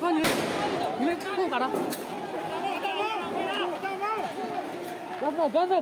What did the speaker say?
那你你们都咋的？帮忙帮忙！